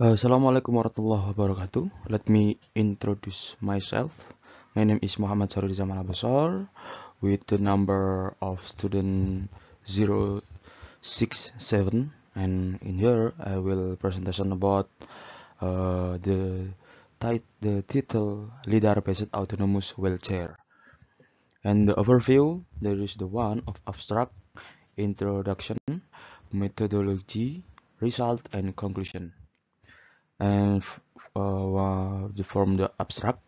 Assalamualaikum warahmatullahi wabarakatuh. Let me introduce myself. My name is Muhammad Sarudi Zaman Abasar with the number of student 067 and in here I will presentation about uh, the the title LIDAR based autonomous wheelchair. And the overview there is the one of abstract introduction, methodology, result and conclusion and uh, from the abstract.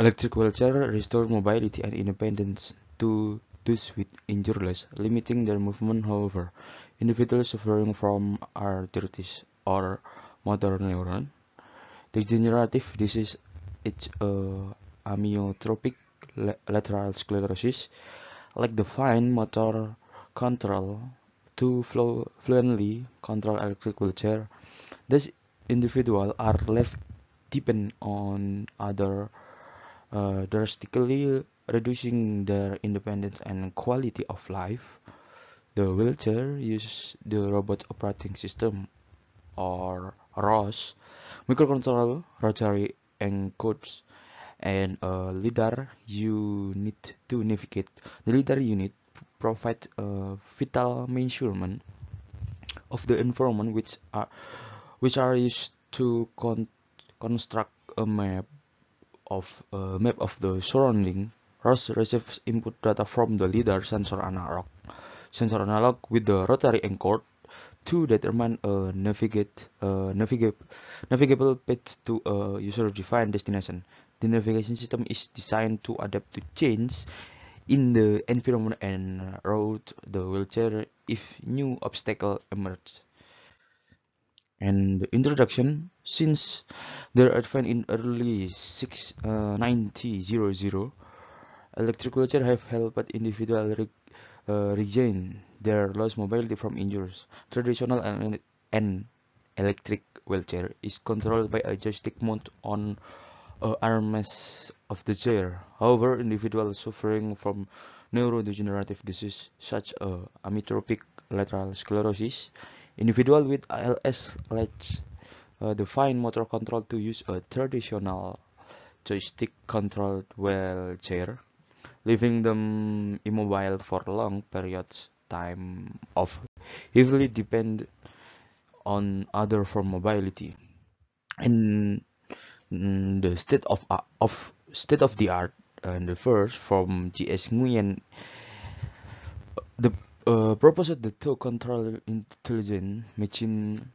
Electric wheelchair restore mobility and independence to those with injuries limiting their movement however. Individuals suffering from arthritis or motor neuron degenerative disease it's uh, amyotrophic lateral sclerosis like the fine motor control to fluently control electric wheelchair. This individuals are left depend on other uh, drastically reducing their independence and quality of life. The wheelchair uses the robot operating system or ROS microcontroller rotary encodes and a LIDAR unit to navigate. The LIDAR unit provides a vital measurement of the environment which are which are used to con construct a map of a map of the surrounding. ROS receives input data from the LiDAR sensor analog sensor analog with the rotary encode to determine a navigate uh, navigable navigable path to a user-defined destination. The navigation system is designed to adapt to change in the environment and route the wheelchair if new obstacle emerge and introduction since their advent in early 6 uh, 1900 electric wheelchair have helped individuals re uh, regain their lost mobility from injuries. Traditional and, and electric wheelchair is controlled by a joystick mounted on uh, arms of the chair. However individuals suffering from neurodegenerative disease such as amyotrophic lateral sclerosis Individual with ALS lacks uh, the fine motor control to use a traditional joystick-controlled wheelchair, leaving them immobile for long periods time of heavily depend on other for mobility. In the state of uh, of state of the art and the first from G.S. Nguyen, the uh, proposed the two control intelligent machine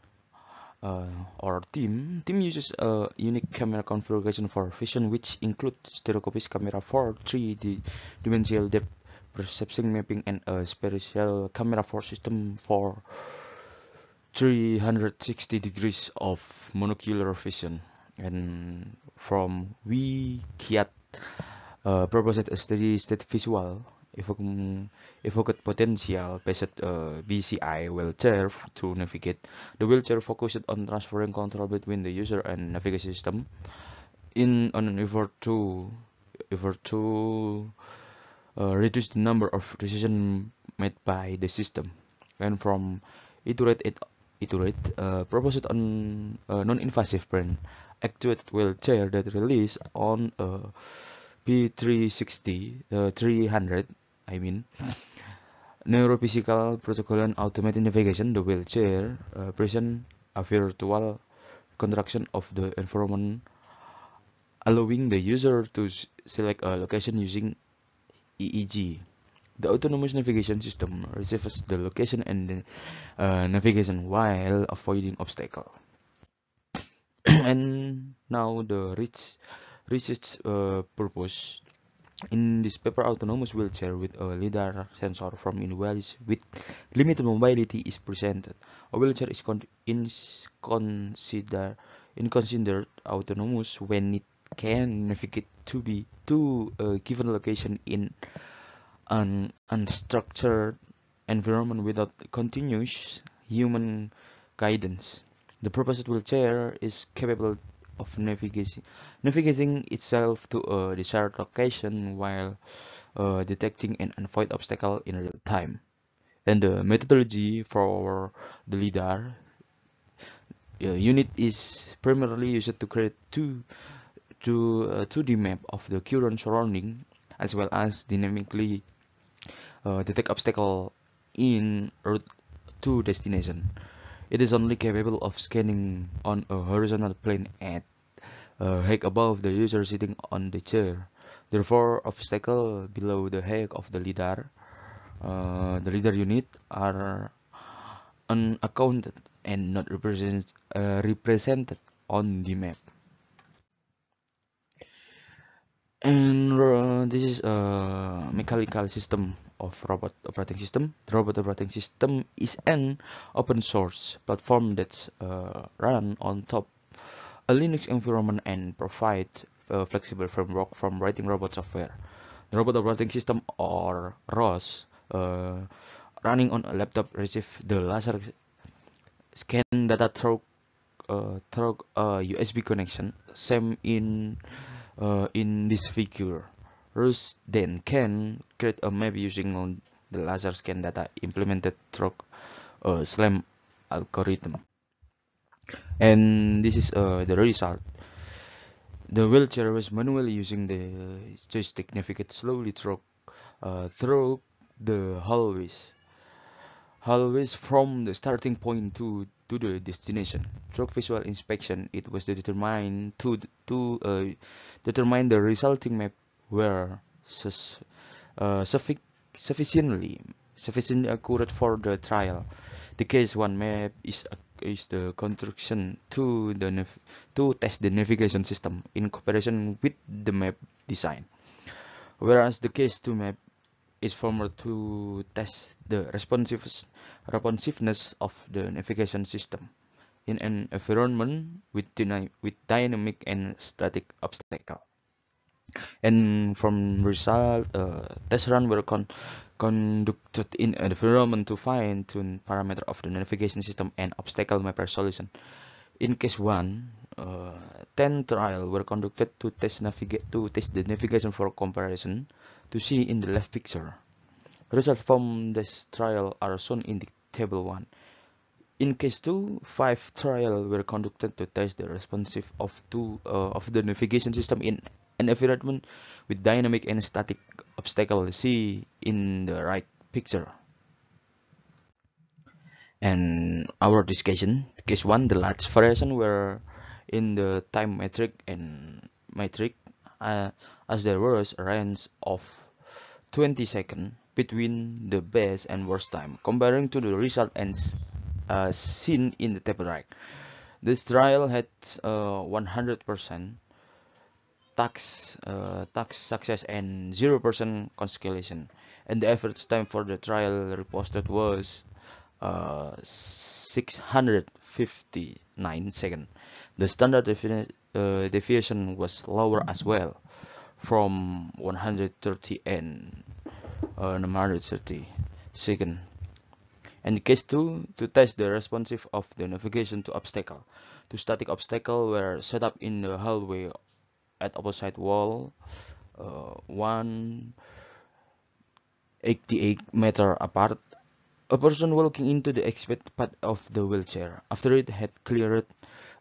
uh, or team team uses a unique camera configuration for vision which includes stereoscopic camera for 3D dimensional depth perception mapping and a spatial camera for system for 360 degrees of monocular vision. And from we uh, proposed a steady state visual evoked potential based uh, BCI wheelchair to navigate. The wheelchair focused on transferring control between the user and navigation system in an effort to effort to uh, reduce the number of decisions made by the system. And from iterate it iterate uh, proposed on a non-invasive brain actuated wheelchair that release on a P360 uh, 300 I mean neurophysical protocol and automated navigation the wheelchair uh, present a virtual construction of the environment allowing the user to select a location using EEG. The autonomous navigation system receives the location and uh, navigation while avoiding obstacle. and now the rich research uh, purpose in this paper, autonomous wheelchair with a LiDAR sensor from individuals with limited mobility is presented. A wheelchair is con in consider in considered autonomous when it can navigate to be to a given location in an unstructured environment without continuous human guidance. The proposed wheelchair is capable of navigating, navigating itself to a desired location while uh, detecting and avoid obstacle in real time. And the methodology for the LIDAR uh, unit is primarily used to create two to uh, 2D map of the current surrounding as well as dynamically uh, detect obstacle in route to destination. It is only capable of scanning on a horizontal plane at uh, height above the user sitting on the chair. Therefore, obstacles below the height of the lidar, uh, the lidar unit, are unaccounted and not represent, uh, represented on the map. And uh, this is a mechanical system of robot operating system. The robot operating system is an open source platform that's uh, run on top a Linux environment and provide a flexible framework from writing robot software. The robot operating system or ROS uh, running on a laptop receive the laser scan data through uh, through a USB connection. Same in uh, in this figure. ROS then can create a map using the laser scan data implemented through a SLAM algorithm. And this is uh, the result. The wheelchair was manually using the joystick navigate slowly through, uh, through the hallways. Hallways from the starting point to to the destination. Through visual inspection, it was determined to to uh, determine the resulting map were uh, sufficiently sufficiently accurate for the trial. The case one map is is the construction to the to test the navigation system in cooperation with the map design, whereas the case to map is formed to test the responsiveness responsiveness of the navigation system in an environment with, with dynamic and static obstacle. And from result, uh, test run were con conducted in an environment to fine-tune parameter of the navigation system and obstacle mapper solution. In case one, uh, 10 trials were conducted to test to test the navigation for comparison to see in the left picture. Results from this trial are shown in the table 1. In case 2, 5 trials were conducted to test the responsive of two uh, of the navigation system in an environment with dynamic and static obstacles see in the right picture. And our discussion, case 1, the large variation were in the time metric and metric uh, as there was a range of 20 seconds between the best and worst time, comparing to the result and uh, seen in the table right. This trial had 100% uh, tax uh, tax success and 0% cancellation, and the average time for the trial reposted was uh, 659 seconds. The standard uh, deviation was lower as well, from 130 and uh, 930 second. And case 2, to test the responsive of the navigation to obstacle. To static obstacle were set up in the hallway at opposite wall, uh, 188 meter apart. A person walking into the exit path of the wheelchair. After it had cleared,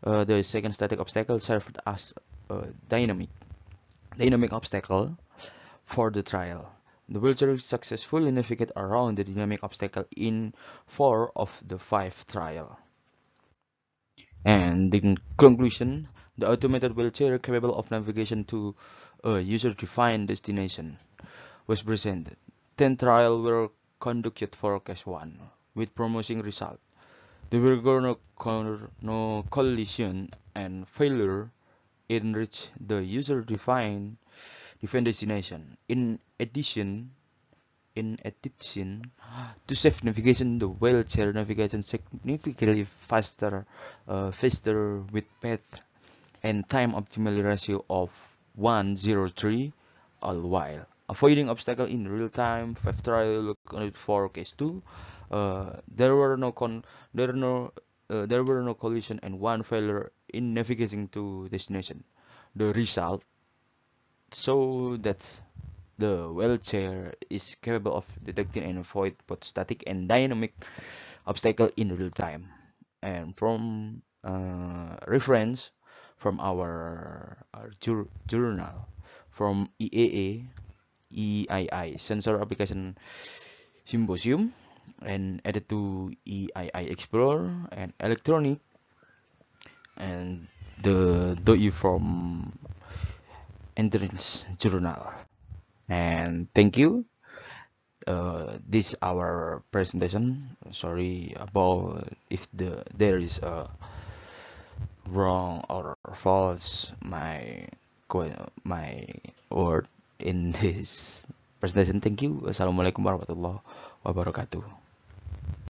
uh, the second static obstacle served as a dynamic, dynamic obstacle for the trial. The wheelchair successfully navigated around the dynamic obstacle in four of the five trials. And in conclusion, the automated wheelchair capable of navigation to a user-defined destination was presented. Ten trials were conducted for case 1 with promising result. There were no, no collision and failure in reach the user-defined different destination. In addition, in addition to safe navigation, the wheelchair navigation significantly faster, uh, faster with path and time optimal ratio of 103 all while avoiding obstacle in real time. Five trial for case two. Uh, there were no con there no uh, there were no collision and one failure in navigating to destination. The result so that the wheelchair is capable of detecting and avoid both static and dynamic obstacle in real time. And from uh, reference from our, our jour- journal from EAA EII Sensor Application Symposium and added to IEEE Xplore and Electronic and the DOI from Entrance Journal. And thank you. Uh, this our presentation. Sorry about if the there is a wrong or false my my word in this presentation. Thank you. Assalamualaikum warahmatullahi wabarakatuh.